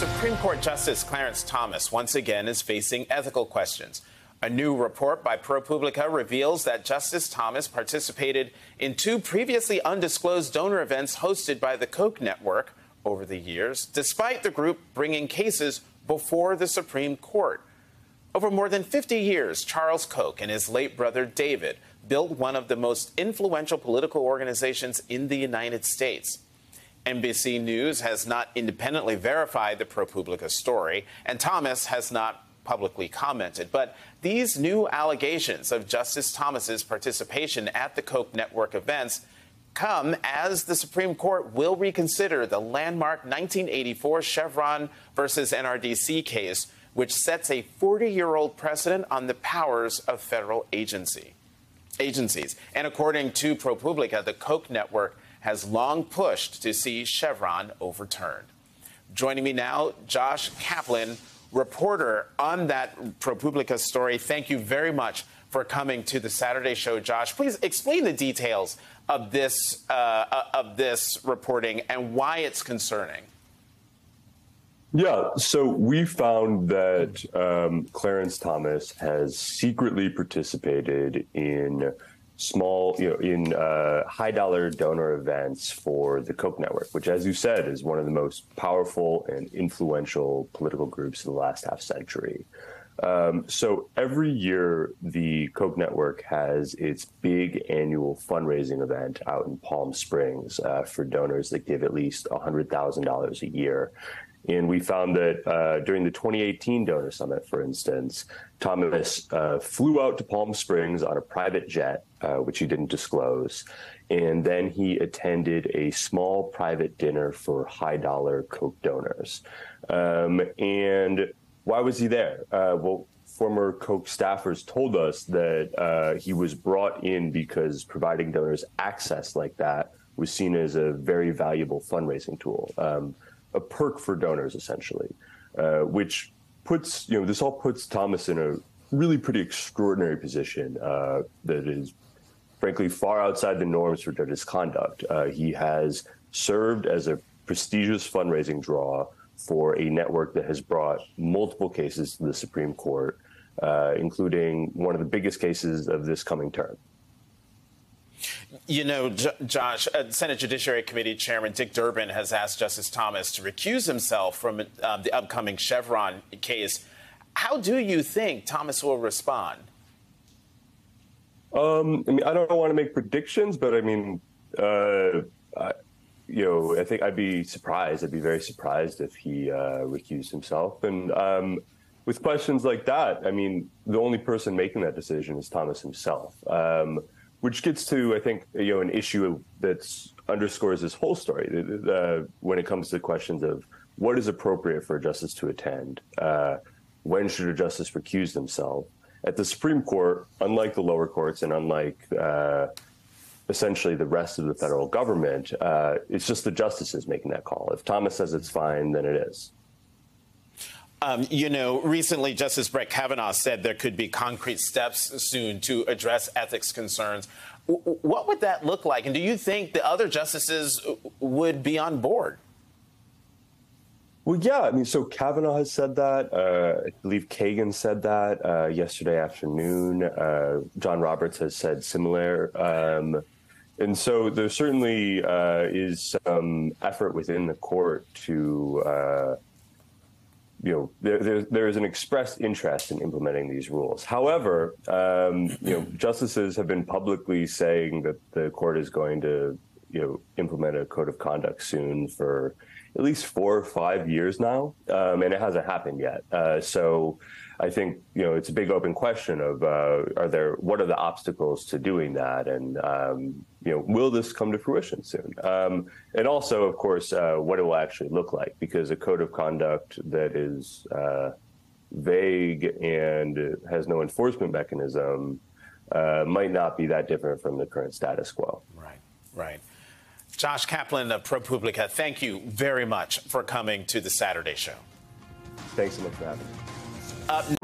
Supreme Court Justice Clarence Thomas once again is facing ethical questions. A new report by ProPublica reveals that Justice Thomas participated in two previously undisclosed donor events hosted by the Koch network over the years, despite the group bringing cases before the Supreme Court. Over more than 50 years, Charles Koch and his late brother David built one of the most influential political organizations in the United States. NBC News has not independently verified the ProPublica story, and Thomas has not publicly commented. But these new allegations of Justice Thomas's participation at the Koch network events come as the Supreme Court will reconsider the landmark 1984 Chevron versus NRDC case, which sets a 40-year-old precedent on the powers of federal agency agencies. And according to ProPublica, the Koch network has long pushed to see Chevron overturned. Joining me now, Josh Kaplan, reporter on that ProPublica story. Thank you very much for coming to the Saturday show, Josh. Please explain the details of this uh, of this reporting and why it's concerning. Yeah, so we found that um, Clarence Thomas has secretly participated in small, you know, in uh, high dollar donor events for the Koch network, which, as you said, is one of the most powerful and influential political groups in the last half century. Um, so every year, the Koch network has its big annual fundraising event out in Palm Springs uh, for donors that give at least $100,000 a year. And we found that uh, during the 2018 Donor Summit, for instance, Thomas uh, flew out to Palm Springs on a private jet, uh, which he didn't disclose. And then he attended a small private dinner for high dollar Koch donors. Um, and why was he there? Uh, well, former Koch staffers told us that uh, he was brought in because providing donors access like that was seen as a very valuable fundraising tool. Um, a perk for donors, essentially, uh, which puts you know this all puts Thomas in a really pretty extraordinary position uh, that is, frankly, far outside the norms for judges' conduct. Uh, he has served as a prestigious fundraising draw for a network that has brought multiple cases to the Supreme Court, uh, including one of the biggest cases of this coming term. You know, J Josh, uh, Senate Judiciary Committee Chairman Dick Durbin has asked Justice Thomas to recuse himself from uh, the upcoming Chevron case. How do you think Thomas will respond? Um, I mean, I don't want to make predictions, but I mean, uh, I, you know, I think I'd be surprised. I'd be very surprised if he uh, recused himself. And um, with questions like that, I mean, the only person making that decision is Thomas himself. Um, which gets to I think you know an issue that underscores this whole story when it comes to questions of what is appropriate for a justice to attend, uh, when should a justice recuse themselves. At the Supreme Court, unlike the lower courts and unlike uh, essentially the rest of the federal government, uh, it's just the justices making that call. If Thomas says it's fine, then it is. Um, you know, recently Justice Brett Kavanaugh said there could be concrete steps soon to address ethics concerns. W what would that look like? And do you think the other justices would be on board? Well, yeah. I mean, so Kavanaugh has said that. Uh, I believe Kagan said that uh, yesterday afternoon. Uh, John Roberts has said similar. Um, and so there certainly uh, is some effort within the court to uh, you know, there, there, there is an expressed interest in implementing these rules. However, um, you know, justices have been publicly saying that the court is going to, you know, implement a code of conduct soon for at least four or five years now, um, and it hasn't happened yet. Uh, so I think you know it's a big open question of uh, are there what are the obstacles to doing that, and um, you know will this come to fruition soon? Um, and also, of course, uh, what it will actually look like, because a code of conduct that is uh, vague and has no enforcement mechanism uh, might not be that different from the current status quo. Right, right. Josh Kaplan of ProPublica, thank you very much for coming to the Saturday show. Thanks so much for having me. Up